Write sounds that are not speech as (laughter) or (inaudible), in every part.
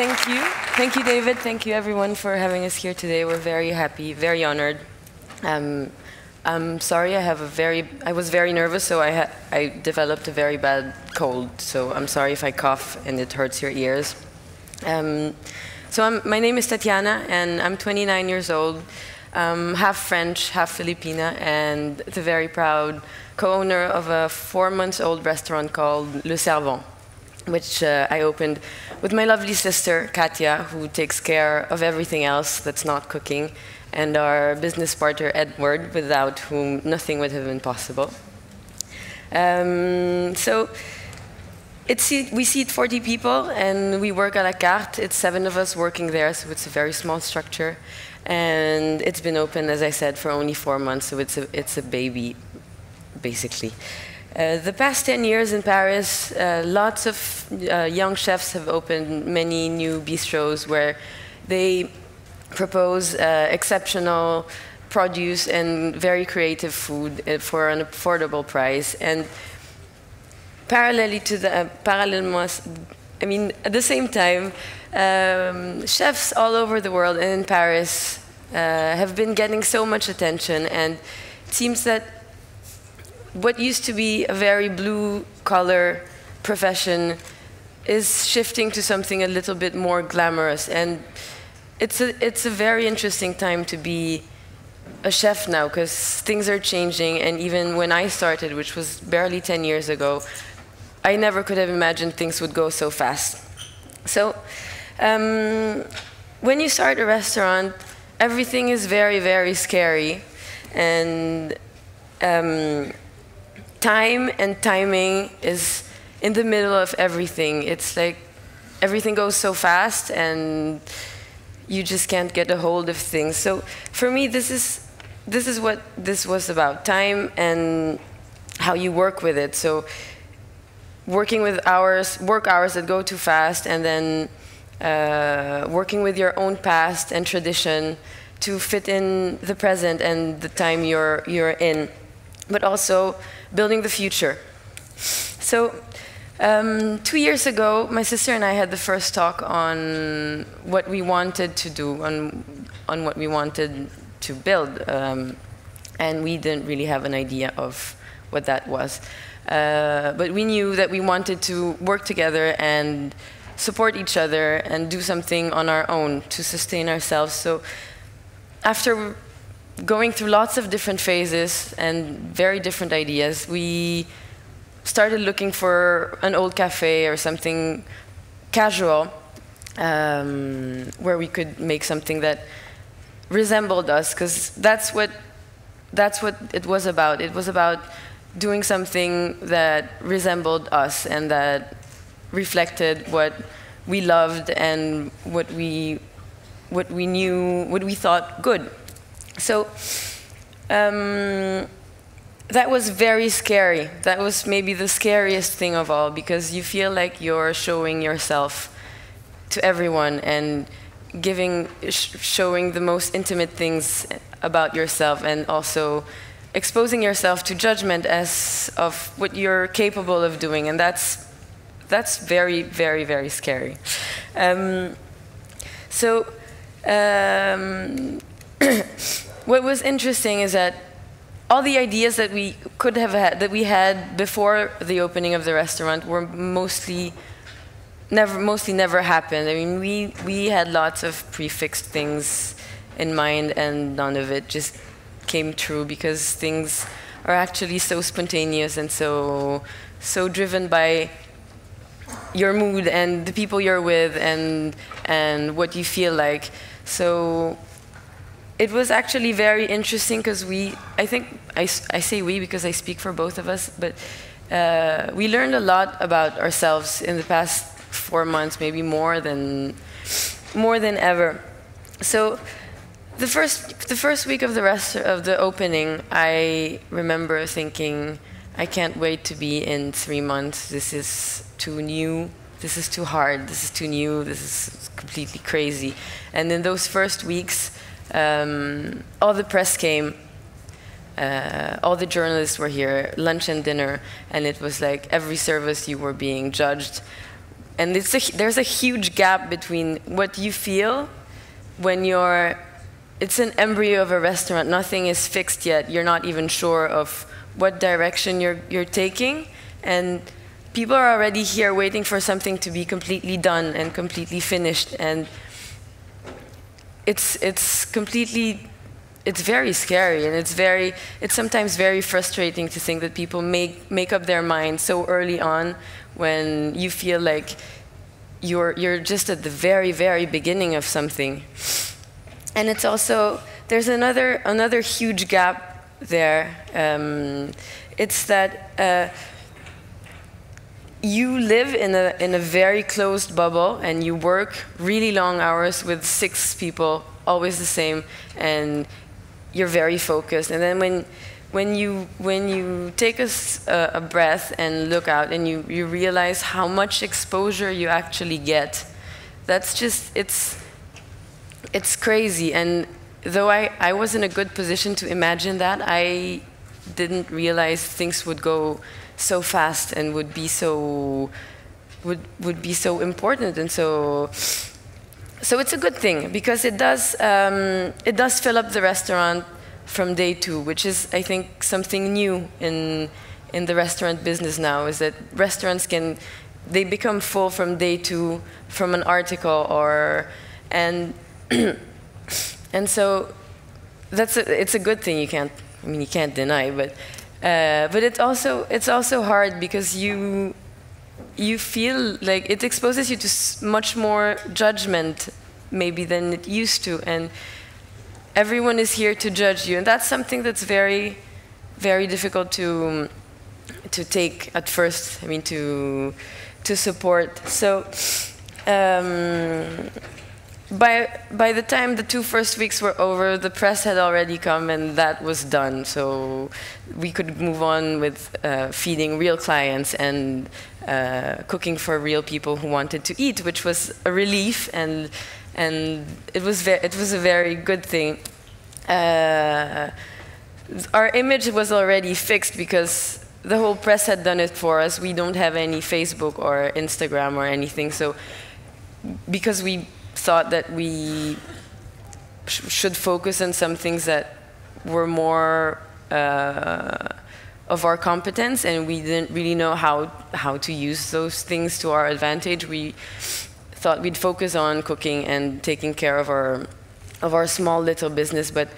Thank you. Thank you, David. Thank you, everyone, for having us here today. We're very happy, very honored. Um, I'm sorry, I have a very, I was very nervous, so I, I developed a very bad cold. So I'm sorry if I cough and it hurts your ears. Um, so I'm, my name is Tatiana, and I'm 29 years old, um, half French, half Filipina, and the very proud co-owner of a four months old restaurant called Le Servan, which uh, I opened with my lovely sister, Katia, who takes care of everything else that's not cooking and our business partner Edward, without whom nothing would have been possible. Um, so we seat 40 people, and we work à la carte. It's seven of us working there, so it's a very small structure. And it's been open, as I said, for only four months, so it's a, it's a baby, basically. Uh, the past 10 years in Paris, uh, lots of uh, young chefs have opened many new bistros where they propose uh, exceptional produce and very creative food uh, for an affordable price. And parallelly to the, parallèlement, I mean, at the same time, um, chefs all over the world and in Paris have been getting so much attention, and it seems that what used to be a very blue collar profession is shifting to something a little bit more glamorous. And it's a, it's a very interesting time to be a chef now because things are changing. And even when I started, which was barely 10 years ago, I never could have imagined things would go so fast. So um, when you start a restaurant, everything is very, very scary. And um, time and timing is in the middle of everything. It's like everything goes so fast and you just can't get a hold of things. So for me, this is this is what this was about: time and how you work with it. So working with hours, work hours that go too fast, and then uh, working with your own past and tradition to fit in the present and the time you're you're in, but also building the future. So um, two years ago, my sister and I had the first talk on what we wanted to do, on, on what we wanted to build. Um, and we didn't really have an idea of what that was. Uh, but we knew that we wanted to work together and support each other and do something on our own to sustain ourselves. So after going through lots of different phases and very different ideas, we started looking for an old cafe or something casual um, where we could make something that resembled us, because that's what that's what it was about. It was about doing something that resembled us and that reflected what we loved and what we what we knew, what we thought good. So. Um, that was very scary. That was maybe the scariest thing of all because you feel like you're showing yourself to everyone and giving, sh showing the most intimate things about yourself and also exposing yourself to judgment as of what you're capable of doing. And that's, that's very, very, very scary. Um, so um, (clears throat) what was interesting is that all the ideas that we could have had, that we had before the opening of the restaurant were mostly never, mostly never happened. I mean, we, we had lots of prefixed things in mind and none of it just came true because things are actually so spontaneous and so, so driven by your mood and the people you're with and, and what you feel like. So it was actually very interesting because we, I think, I, I say we because I speak for both of us, but uh, we learned a lot about ourselves in the past four months, maybe more than, more than ever. So the first, the first week of the rest of the opening, I remember thinking, I can't wait to be in three months. This is too new. This is too hard. This is too new. This is completely crazy. And in those first weeks, um, all the press came, uh, all the journalists were here, lunch and dinner, and it was like every service you were being judged. and a, there's a huge gap between what you feel when you're it's an embryo of a restaurant. Nothing is fixed yet. You're not even sure of what direction you're you're taking. And people are already here waiting for something to be completely done and completely finished. And it's it's completely it's very scary and it's very it's sometimes very frustrating to think that people make make up their mind so early on when you feel like you're you're just at the very very beginning of something. And it's also there's another another huge gap there. Um, it's that uh, you live in a, in a very closed bubble and you work really long hours with six people, always the same, and you're very focused. And then when, when, you, when you take a, a breath and look out and you, you realize how much exposure you actually get, that's just, it's, it's crazy. And though I, I was in a good position to imagine that, I didn't realize things would go so fast and would be so would would be so important. And so so it's a good thing because it does um, it does fill up the restaurant from day two, which is I think something new in in the restaurant business now is that restaurants can they become full from day two from an article or and (clears throat) and so that's a, it's a good thing. You can't I mean you can't deny but uh, but it's also it's also hard because you you feel like it exposes you to much more judgment maybe than it used to, and everyone is here to judge you, and that's something that's very very difficult to to take at first. I mean to to support. So. Um, by by the time the two first weeks were over, the press had already come, and that was done. So we could move on with uh, feeding real clients and uh, cooking for real people who wanted to eat, which was a relief, and and it was it was a very good thing. Uh, our image was already fixed because the whole press had done it for us. We don't have any Facebook or Instagram or anything, so because we thought that we sh should focus on some things that were more uh, of our competence, and we didn't really know how how to use those things to our advantage. We thought we'd focus on cooking and taking care of our of our small little business, but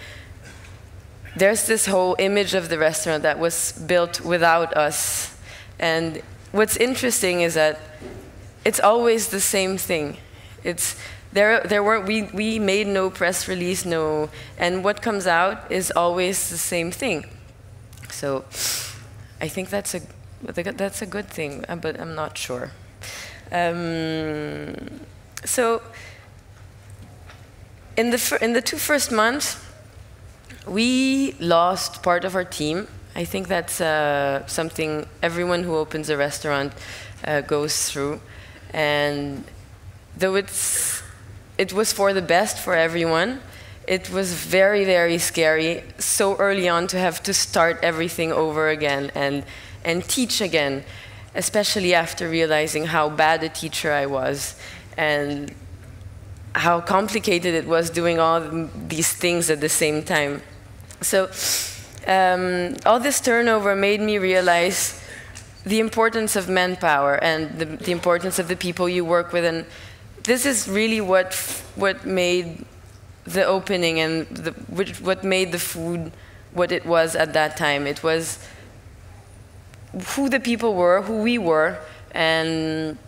there's this whole image of the restaurant that was built without us. And what's interesting is that it's always the same thing. It's there, there were we, we made no press release, no, and what comes out is always the same thing. So I think that's a that's a good thing, uh, but I'm not sure. Um, so in the in the two first months, we lost part of our team. I think that's uh, something everyone who opens a restaurant uh, goes through, and though it's it was for the best for everyone. It was very, very scary so early on to have to start everything over again and, and teach again, especially after realizing how bad a teacher I was and how complicated it was doing all these things at the same time. So um, all this turnover made me realize the importance of manpower and the, the importance of the people you work with and this is really what what made the opening and the, what made the food what it was at that time. It was who the people were, who we were, and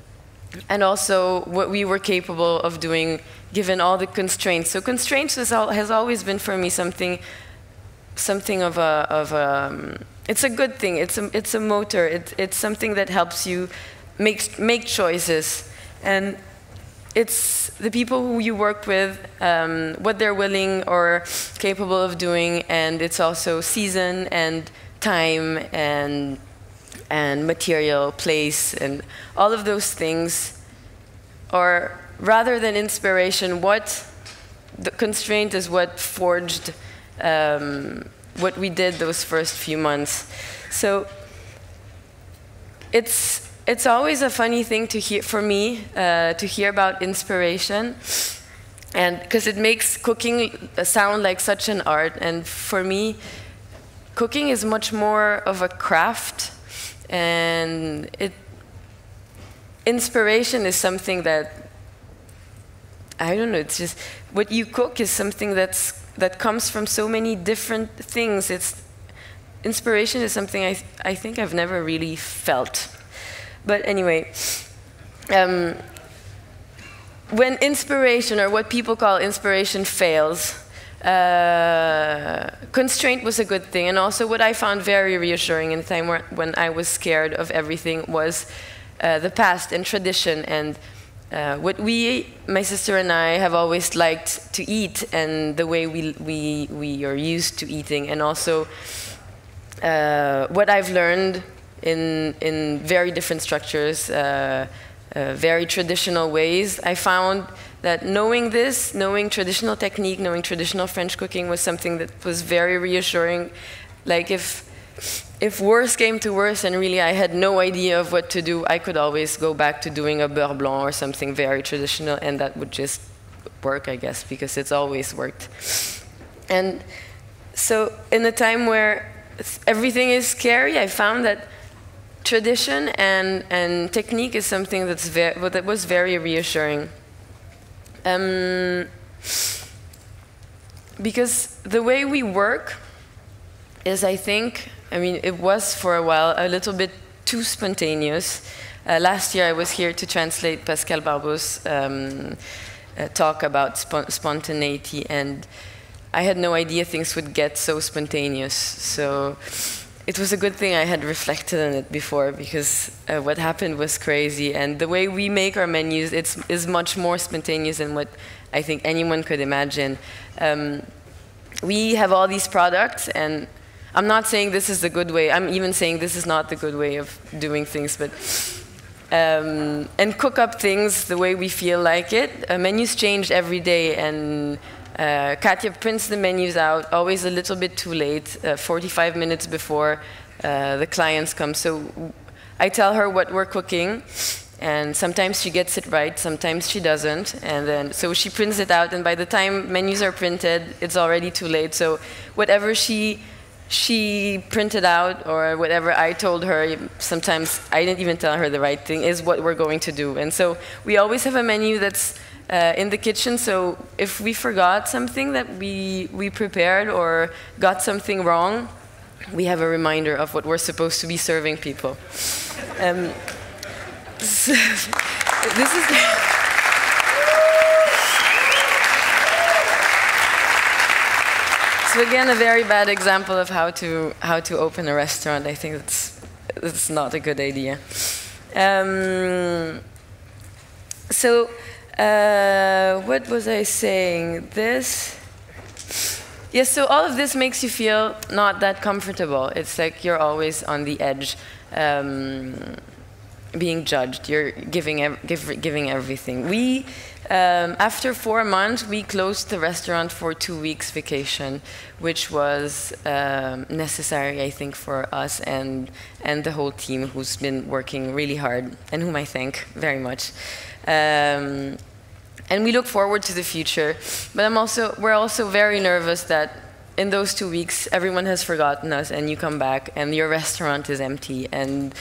and also what we were capable of doing given all the constraints. So constraints all, has always been for me something something of a of a it's a good thing. It's a it's a motor. It, it's something that helps you make make choices and it's the people who you work with, um, what they're willing or capable of doing, and it's also season and time and and material, place, and all of those things. Or rather than inspiration, what the constraint is what forged um, what we did those first few months. So it's it's always a funny thing to hear for me uh, to hear about inspiration, and because it makes cooking sound like such an art. And for me, cooking is much more of a craft, and it inspiration is something that I don't know. It's just what you cook is something that's that comes from so many different things. It's inspiration is something I th I think I've never really felt. But anyway, um, when inspiration or what people call inspiration fails, uh, constraint was a good thing. And also, what I found very reassuring in the time where, when I was scared of everything was uh, the past and tradition and uh, what we, my sister and I, have always liked to eat and the way we, we, we are used to eating, and also uh, what I've learned in, in very different structures, uh, uh, very traditional ways. I found that knowing this, knowing traditional technique, knowing traditional French cooking was something that was very reassuring. Like if, if worse came to worse and really I had no idea of what to do, I could always go back to doing a beurre blanc or something very traditional and that would just work, I guess, because it's always worked. And so in a time where everything is scary, I found that tradition and, and technique is something that's that was very reassuring. Um, because the way we work is, I think, I mean, it was for a while a little bit too spontaneous. Uh, last year I was here to translate Pascal Barbot's um, uh, talk about spo spontaneity, and I had no idea things would get so spontaneous. So it was a good thing I had reflected on it before because uh, what happened was crazy. And the way we make our menus it's, is much more spontaneous than what I think anyone could imagine. Um, we have all these products, and I'm not saying this is the good way. I'm even saying this is not the good way of doing things, but um, and cook up things the way we feel like it. Uh, menus change every day, and uh, Katia prints the menus out always a little bit too late, uh, 45 minutes before uh, the clients come. So I tell her what we're cooking, and sometimes she gets it right, sometimes she doesn't. And then so she prints it out, and by the time menus are printed, it's already too late. So whatever she she printed out or whatever I told her, sometimes I didn't even tell her the right thing, is what we're going to do. And so we always have a menu that's uh, in the kitchen. So if we forgot something that we, we prepared or got something wrong, we have a reminder of what we're supposed to be serving people. Um, so (laughs) this is. (laughs) so again, a very bad example of how to how to open a restaurant. I think it's it's not a good idea. Um, so uh, what was I saying? This. Yes, so all of this makes you feel not that comfortable. It's like you're always on the edge, um, being judged. You're giving, ev give, giving everything. We, um, after four months, we closed the restaurant for two weeks vacation, which was um, necessary, I think, for us and, and the whole team who's been working really hard and whom I thank very much. Um, and we look forward to the future. But I'm also, we're also very nervous that in those two weeks, everyone has forgotten us, and you come back, and your restaurant is empty, and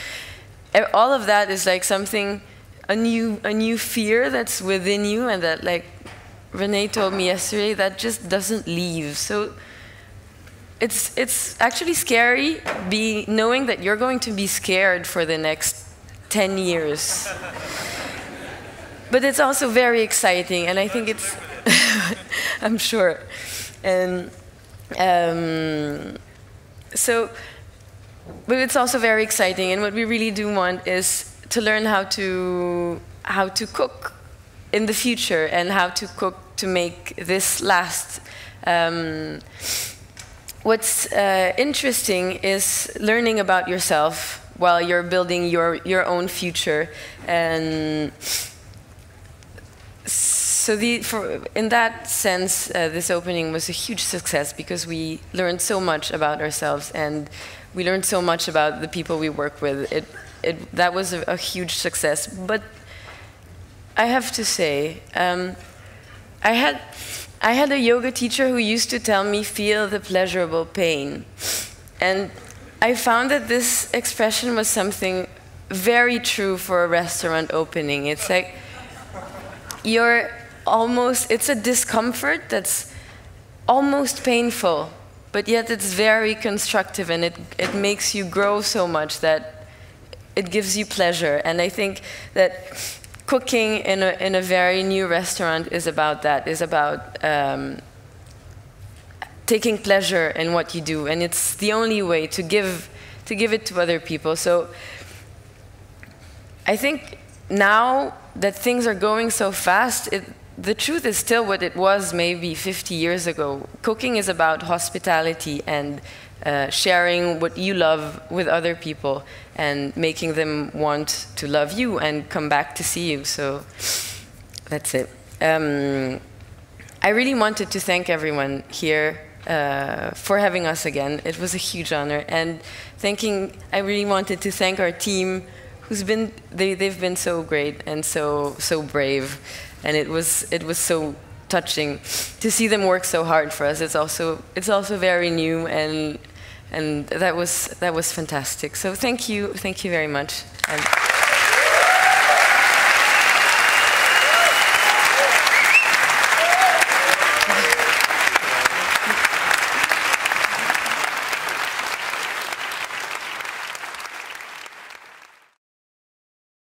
all of that is like something, a new, a new fear that's within you, and that like René told me yesterday, that just doesn't leave. So it's it's actually scary, be knowing that you're going to be scared for the next 10 years but it's also very exciting, and I think it's, (laughs) I'm sure. And um, so, but it's also very exciting, and what we really do want is to learn how to how to cook in the future and how to cook to make this last. Um, what's uh, interesting is learning about yourself while you're building your your own future and so the, for, in that sense, uh, this opening was a huge success because we learned so much about ourselves and we learned so much about the people we work with. It, it, that was a, a huge success. But I have to say, um, I had I had a yoga teacher who used to tell me, feel the pleasurable pain. And I found that this expression was something very true for a restaurant opening. It's like you're almost, it's a discomfort that's almost painful, but yet it's very constructive and it, it makes you grow so much that it gives you pleasure. And I think that cooking in a, in a very new restaurant is about that, is about um, taking pleasure in what you do. And it's the only way to give, to give it to other people. So I think now that things are going so fast, it, the truth is still what it was maybe 50 years ago. Cooking is about hospitality and uh, sharing what you love with other people and making them want to love you and come back to see you. So that's it. Um, I really wanted to thank everyone here uh, for having us again. It was a huge honor. And thanking, I really wanted to thank our team who's been, they, they've been so great and so, so brave. And it was, it was so touching to see them work so hard for us. It's also, it's also very new and, and that was, that was fantastic. So thank you, thank you very much. And